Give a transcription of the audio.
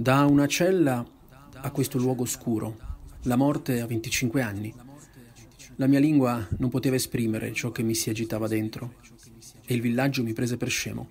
Da una cella a questo luogo oscuro, la morte a 25 anni. La mia lingua non poteva esprimere ciò che mi si agitava dentro e il villaggio mi prese per scemo.